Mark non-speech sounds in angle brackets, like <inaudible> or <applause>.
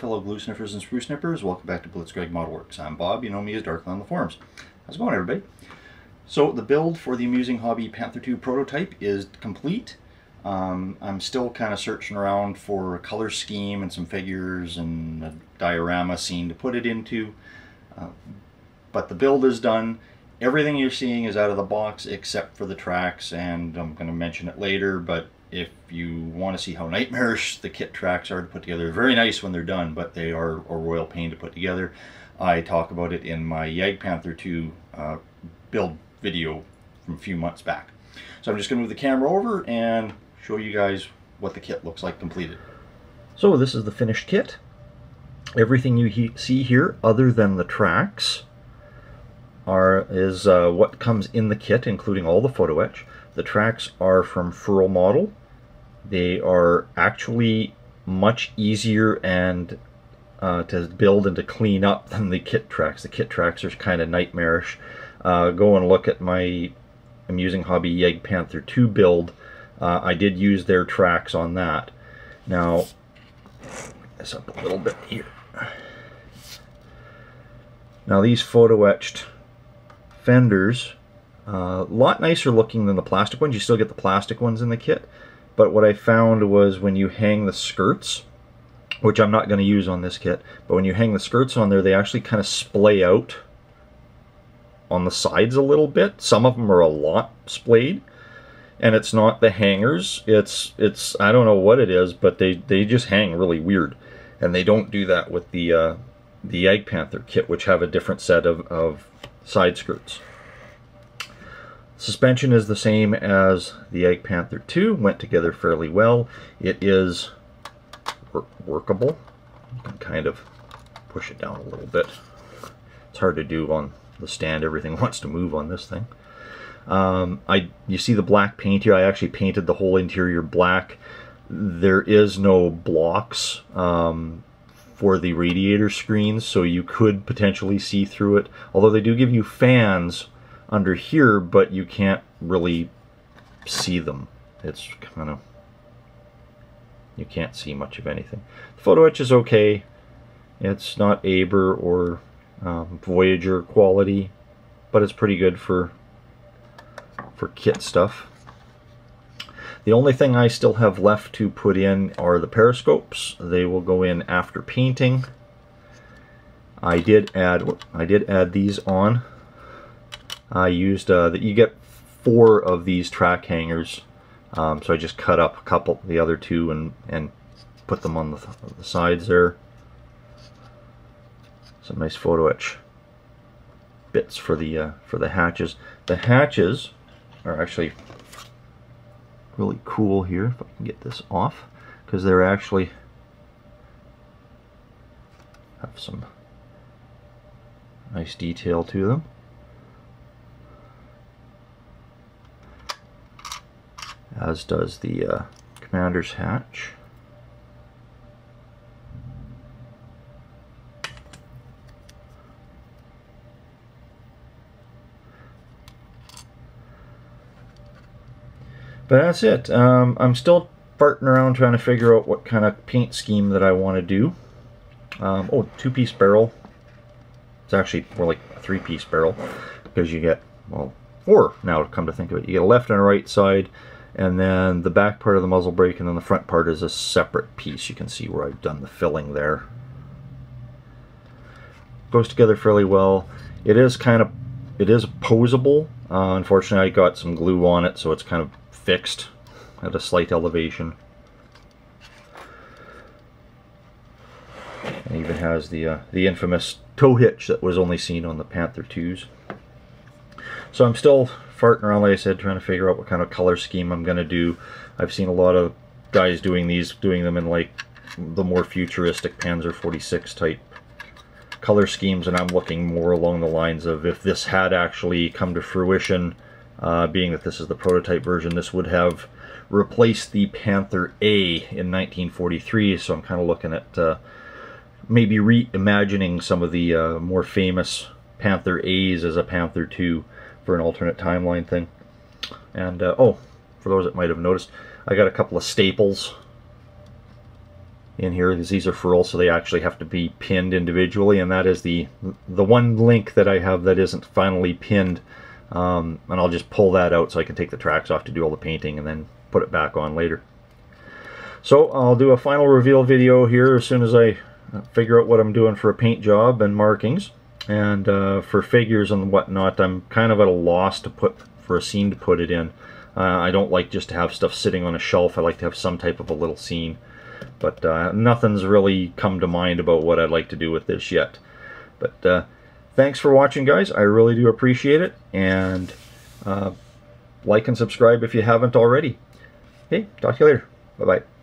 fellow glue sniffers and screw snippers. Welcome back to BlitzGreig Model Works. I'm Bob. You know me as Darkland on the forums. How's it going, everybody? So the build for the Amusing Hobby Panther 2 prototype is complete. Um, I'm still kind of searching around for a color scheme and some figures and a diorama scene to put it into. Uh, but the build is done. Everything you're seeing is out of the box except for the tracks, and I'm going to mention it later, but if you want to see how nightmarish the kit tracks are to put together, very nice when they're done, but they are a royal pain to put together. I talk about it in my Jagdpanther 2 uh, build video from a few months back. So I'm just going to move the camera over and show you guys what the kit looks like completed. So this is the finished kit. Everything you he see here, other than the tracks, are is uh, what comes in the kit, including all the photo etch. The tracks are from Friul Model. They are actually much easier and uh, to build and to clean up than the kit tracks. The kit tracks are kind of nightmarish. Uh, go and look at my Amusing Hobby Jagdpanther 2 build. Uh, I did use their tracks on that. Now, this up a little bit here. Now these photo etched fenders a uh, lot nicer looking than the plastic ones. You still get the plastic ones in the kit. But what I found was when you hang the skirts, which I'm not going to use on this kit, but when you hang the skirts on there, they actually kind of splay out on the sides a little bit. Some of them are a lot splayed. And it's not the hangers. It's, it's I don't know what it is, but they, they just hang really weird. And they don't do that with the, uh, the Jagdpanther kit, which have a different set of, of side skirts. Suspension is the same as the Jagdpanther 2, went together fairly well. It is work workable. You can kind of push it down a little bit. It's hard to do on the stand. Everything <laughs> wants to move on this thing. Um, I You see the black paint here. I actually painted the whole interior black. There is no blocks um, for the radiator screens, so you could potentially see through it. Although they do give you fans under here, but you can't really see them. It's kind of, you can't see much of anything. The photo etch is okay. It's not Aber or um, Voyager quality, but it's pretty good for for kit stuff. The only thing I still have left to put in are the periscopes. They will go in after painting. I did add I did add these on I used, uh, that you get four of these track hangers, um, so I just cut up a couple, the other two, and, and put them on the, the sides there. Some nice photo etch bits for the uh, for the hatches. The hatches are actually really cool here, if I can get this off, because they're actually have some nice detail to them. As does the uh, commander's hatch. But that's it. Um, I'm still farting around trying to figure out what kind of paint scheme that I want to do. Um, oh, two-piece barrel. It's actually more like a three-piece barrel because you get, well, four now to come to think of it. You get a left and a right side and then the back part of the muzzle brake and then the front part is a separate piece. You can see where I've done the filling there. Goes together fairly well. It is kind of, it is posable. Uh, unfortunately, I got some glue on it, so it's kind of fixed at a slight elevation. It even has the uh, the infamous tow hitch that was only seen on the Panther 2s. So I'm still farting around, like I said, trying to figure out what kind of color scheme I'm going to do. I've seen a lot of guys doing these, doing them in like the more futuristic Panzer 46 type color schemes, and I'm looking more along the lines of if this had actually come to fruition, uh, being that this is the prototype version, this would have replaced the Panther A in 1943, so I'm kind of looking at uh, maybe reimagining some of the uh, more famous Panther A's as a Panther 2 for an alternate timeline thing. And, uh, oh, for those that might have noticed, I got a couple of staples in here these are Friuls so they actually have to be pinned individually and that is the the one link that I have that isn't finally pinned um, and I'll just pull that out so I can take the tracks off to do all the painting and then put it back on later. So I'll do a final reveal video here as soon as I figure out what I'm doing for a paint job and markings. And uh, for figures and whatnot, I'm kind of at a loss to put for a scene to put it in. Uh, I don't like just to have stuff sitting on a shelf. I like to have some type of a little scene. But uh, nothing's really come to mind about what I'd like to do with this yet. But uh, thanks for watching, guys. I really do appreciate it. And uh, like and subscribe if you haven't already. Okay, talk to you later. Bye-bye.